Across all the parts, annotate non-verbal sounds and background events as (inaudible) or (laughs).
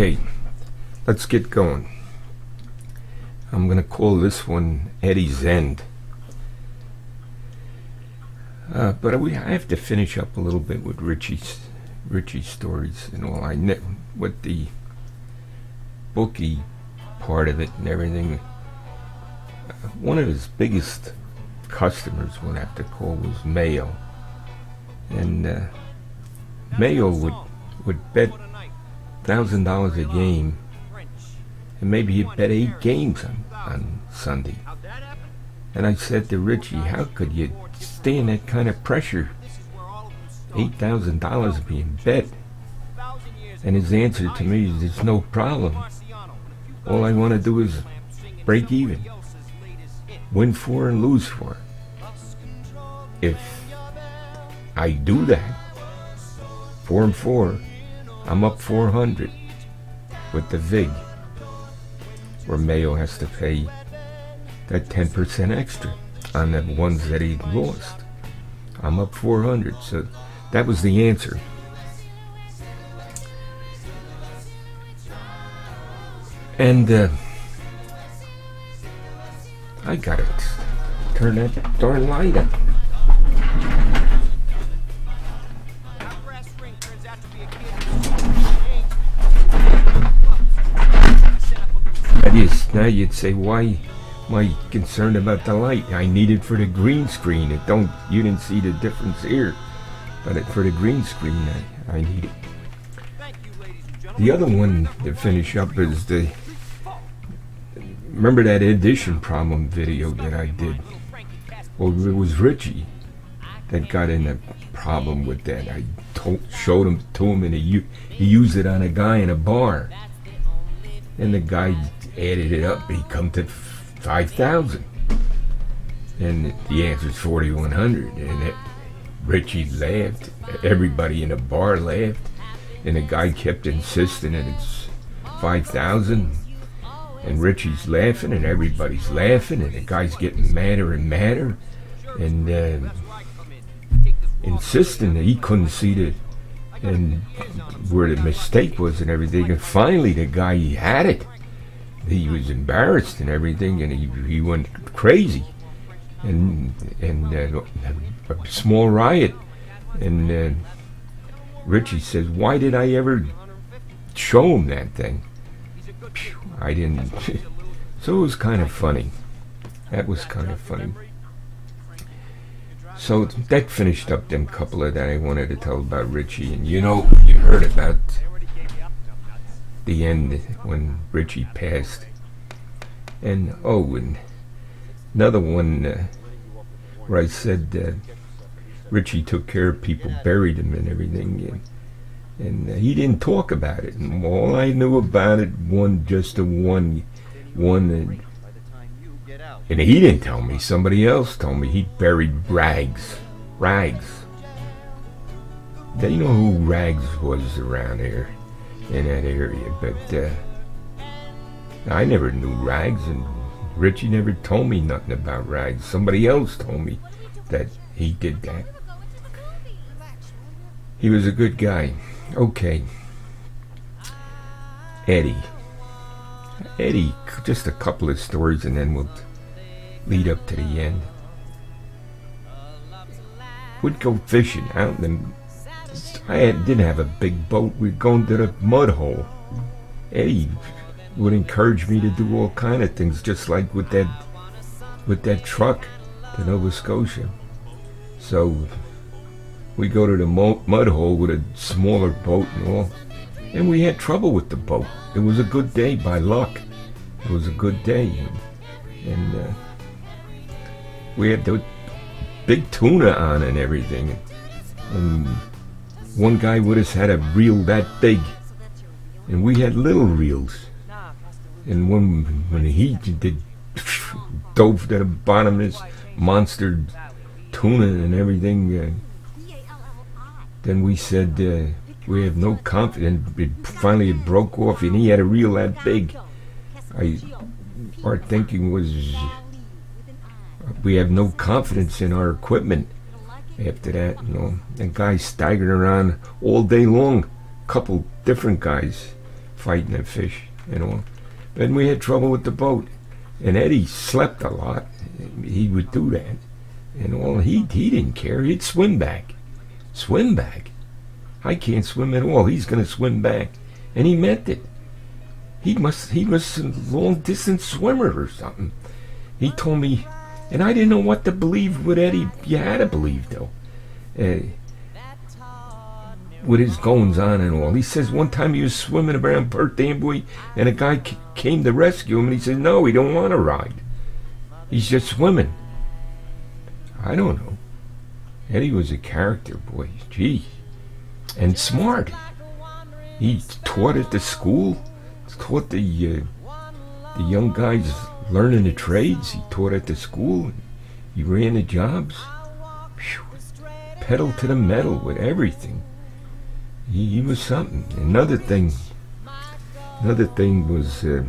Okay, let's get going. I'm going to call this one Eddie's End. Uh, but we, I have to finish up a little bit with Richie's Richie's stories and all. I know with the bookie part of it and everything. Uh, one of his biggest customers, we'll have to call, was Mayo, and uh, Mayo would would bet thousand dollars a game, and maybe he'd bet eight games on, on Sunday. And I said to Richie, how could you stay in that kind of pressure? Eight thousand dollars being bet. And his answer to me is, "There's no problem. All I want to do is break even, win four and lose four. If I do that, four and four, I'm up 400 with the VIG, where Mayo has to pay that 10% extra on the ones that he lost. I'm up 400, so that was the answer. And uh, I gotta turn that darn light up. Now you'd say, why my concern about the light? I need it for the green screen. It don't. You didn't see the difference here, but it, for the green screen, I, I need it. The other one to finish up is the. Remember that addition problem video that I did? Well, it was Richie that got in a problem with that. I told, showed him to him, and he he used it on a guy in a bar, and the guy added it up, he come to 5,000. And the answer is 4,100. And it, Richie laughed. Everybody in the bar laughed. And the guy kept insisting that it's 5,000. And Richie's laughing and everybody's laughing and the guy's getting madder and madder. And uh, insisting that he couldn't see the and where the mistake was and everything. And finally the guy he had it he was embarrassed and everything, and he he went crazy, and and uh, a small riot, and uh, Richie says, "Why did I ever show him that thing?" I didn't. (laughs) so it was kind of funny. That was kind of funny. So that finished up them couple of that I wanted to tell about Richie, and you know, you heard about the end when Richie passed. And oh, and another one uh, where I said uh, Richie took care of people, buried them and everything, and, and uh, he didn't talk about it. And all I knew about it, one just a one, one, and, and he didn't tell me. Somebody else told me he buried Rags, Rags. They know who Rags was around here in that area, but uh, I never knew Rags, and Richie never told me nothing about Rags. Somebody else told me that he did that. He was a good guy. Okay. Eddie. Eddie, just a couple of stories and then we'll lead up to the end. We'd go fishing out in. I didn't have a big boat. We'd go to the mud hole. Eddie would encourage me to do all kind of things, just like with that with that truck to Nova Scotia. So we go to the mud hole with a smaller boat and all, and we had trouble with the boat. It was a good day by luck. It was a good day, and, and uh, we had the big tuna on and everything. And one guy with us had a reel that big, and we had little reels. And when when he did (laughs) dove to the bottom of this monster tuna and everything, uh, then we said uh, we have no confidence. It finally it broke off, and he had a reel that big. I our thinking was we have no confidence in our equipment. After that, you know, and guys staggered around all day long. Couple different guys fighting the fish and all. Then we had trouble with the boat, and Eddie slept a lot. He would do that, and all. He he didn't care. He'd swim back, swim back. I can't swim at all. He's gonna swim back, and he meant it. He must he was a long distance swimmer or something. He told me, and I didn't know what to believe. What Eddie, you had to believe though. Uh, with his goings on and all. He says one time he was swimming around Perth Amboy and a guy came to rescue him and he said, no, he don't want to ride. He's just swimming. I don't know. Eddie was a character, boy. Gee. And smart. He taught at the school, taught the, uh, the young guys learning the trades. He taught at the school. He ran the jobs. Whew. Pedal to the metal with everything he, he was something. Another thing, another thing was uh,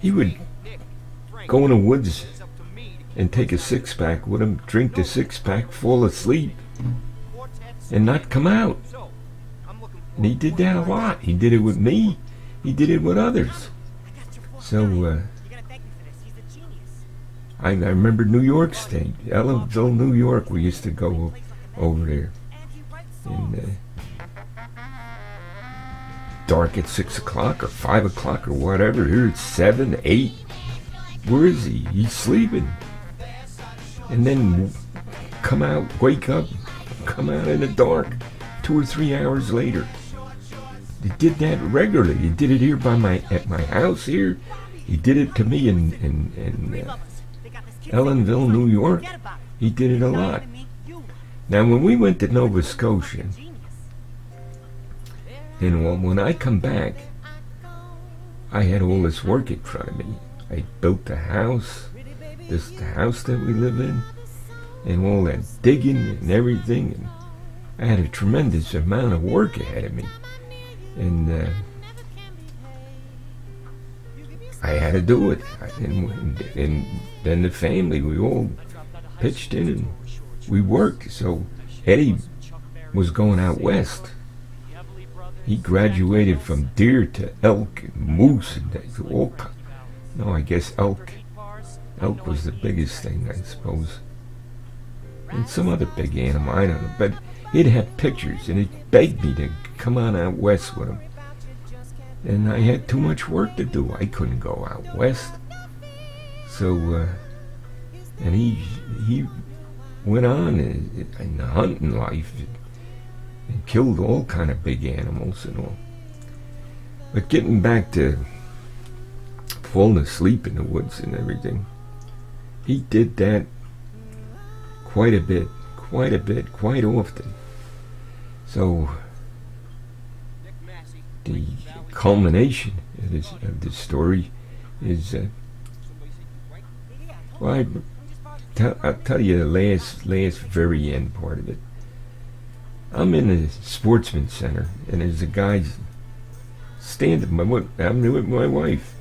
he would go in the woods and take a six pack with him, drink the six pack, fall asleep, and not come out. And he did that a lot. He did it with me. He did it with others. So uh, I, I remember New York State, Ellenville, New York. We used to go over there and uh, dark at six o'clock or five o'clock or whatever. Here it's seven, eight. Where is he? He's sleeping. And then come out, wake up, come out in the dark, two or three hours later. He did that regularly. He did it here by my at my house here. He did it to me in in, in uh, Ellenville, New York. He did it a lot. Now, when we went to Nova Scotia, and when I come back, I had all this work in front of me. I built the house, this the house that we live in, and all that digging and everything. And I had a tremendous amount of work ahead of me, and uh, I had to do it. And, and then the family, we all pitched in and we worked. So Eddie was going out west. He graduated from deer to elk and moose and all. No, I guess elk. Elk was the biggest thing, I suppose. And some other big animal, I don't know. But he'd have pictures and he begged me to come on out west with him. And I had too much work to do. I couldn't go out west. So, uh, and he he went on in, in the hunting life and killed all kind of big animals and all. But getting back to falling asleep in the woods and everything, he did that quite a bit, quite a bit, quite often. So the culmination of this, of this story is, uh, well, I, I'll tell you the last, last, very end part of it. I'm in the sportsman center, and there's a guy standing. My, I'm with my wife,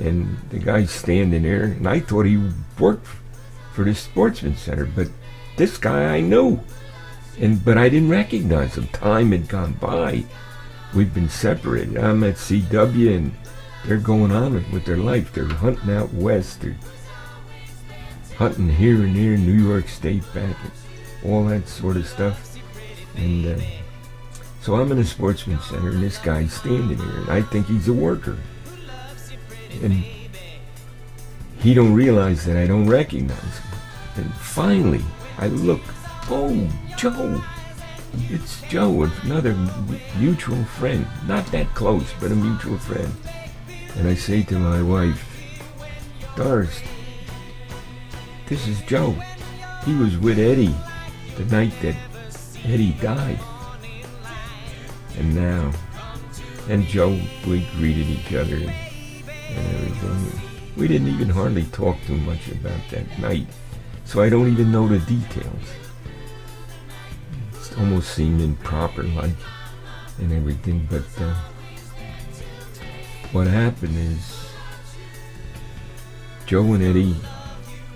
and the guy's standing there, and I thought he worked for the sportsman center, but this guy I knew, and but I didn't recognize him. Time had gone by. We've been separated. I'm at CW, and they're going on with their life. They're hunting out west. They're hunting here and there, New York State back, and all that sort of stuff. And uh, so I'm in a sportsman center, and this guy's standing here, and I think he's a worker. And he don't realize that I don't recognize him. And finally, I look, oh, Joe. It's Joe, another mutual friend. Not that close, but a mutual friend. And I say to my wife, Doris, this is Joe. He was with Eddie the night that Eddie died. And now, and Joe, we greeted each other and everything. We didn't even hardly talk too much about that night, so I don't even know the details. Almost seemed improper, like, and everything, but uh, what happened is Joe and Eddie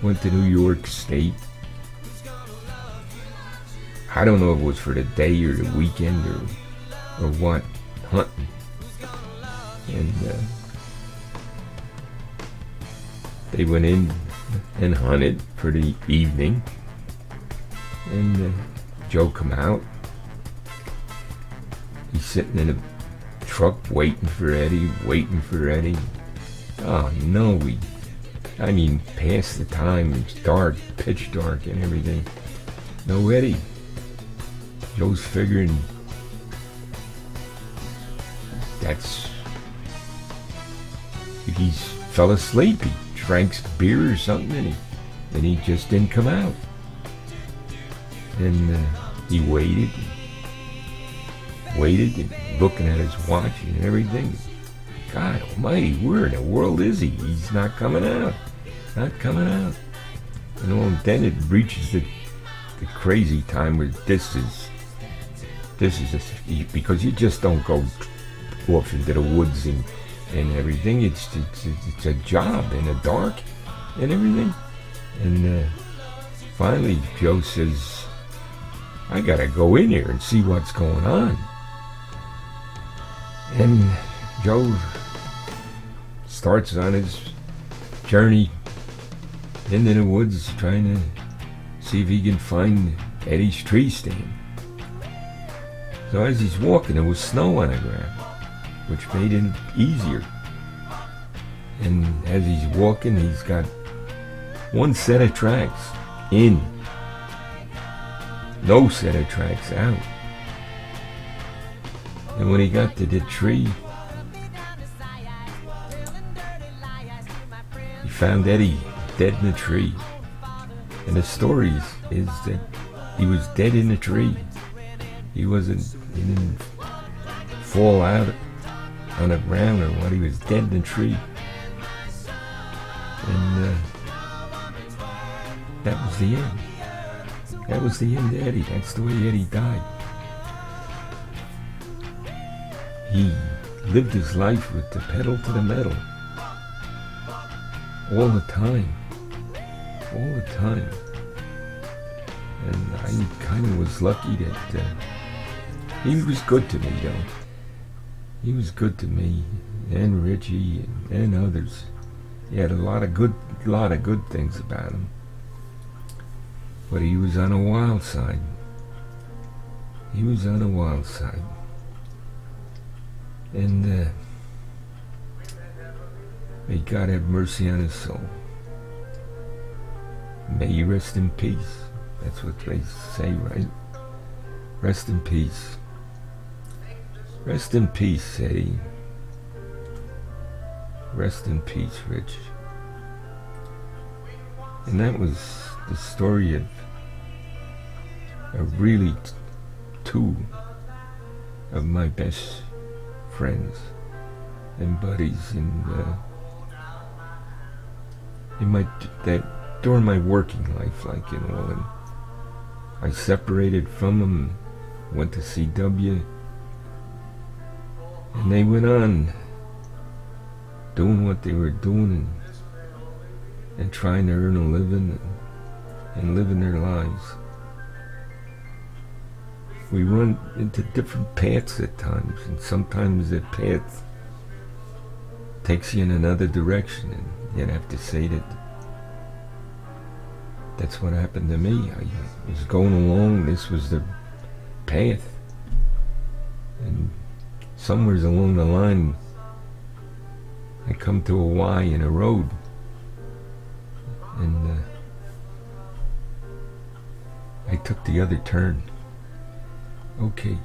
went to New York State. I don't know if it was for the day or the weekend or or what. hunting. And uh, they went in and hunted for the evening. And uh, Joe come out. He's sitting in a truck waiting for Eddie, waiting for Eddie. Oh no, we I mean past the time, it's dark, pitch dark and everything. No Eddie. Joe's figuring that's he's fell asleep. He drank beer or something, and he, and he just didn't come out. And uh, he waited, waited, and looking at his watch and everything. God Almighty, where in the world is he? He's not coming out, not coming out. And then it reaches the the crazy time where this is this is a, because you just don't go off into the woods and, and everything. It's, it's, it's a job in the dark and everything. And uh, finally, Joe says, I gotta go in here and see what's going on. And Joe starts on his journey into the woods trying to see if he can find Eddie's tree stand. So as he's walking, there was snow on the ground which made it easier. And as he's walking, he's got one set of tracks in, no set of tracks out. And when he got to the tree, he found Eddie dead in the tree. And the story is, that he was dead in the tree. He wasn't, he didn't fall out on the ground or what. He was dead in the tree. And uh, that was the end. That was the end of Eddie. That's the way Eddie died. He lived his life with the pedal to the metal. All the time. All the time. And I kind of was lucky that uh, he was good to me, though he was good to me and Richie and, and others. He had a lot of good, lot of good things about him. But he was on a wild side. He was on a wild side. And uh, may God have mercy on his soul. May he rest in peace. That's what they say, right? Rest in peace. Rest in peace, Eddie. Rest in peace, Rich. And that was the story of, of really two of my best friends and buddies in in my that during my working life, like you know, and I separated from them, went to CW and they went on doing what they were doing and, and trying to earn a living and, and living their lives. We run into different paths at times, and sometimes that path takes you in another direction, and you'd have to say that that's what happened to me. I was going along, this was the path. And somewheres along the line, I come to a Y in a road. Took the other turn. Okay,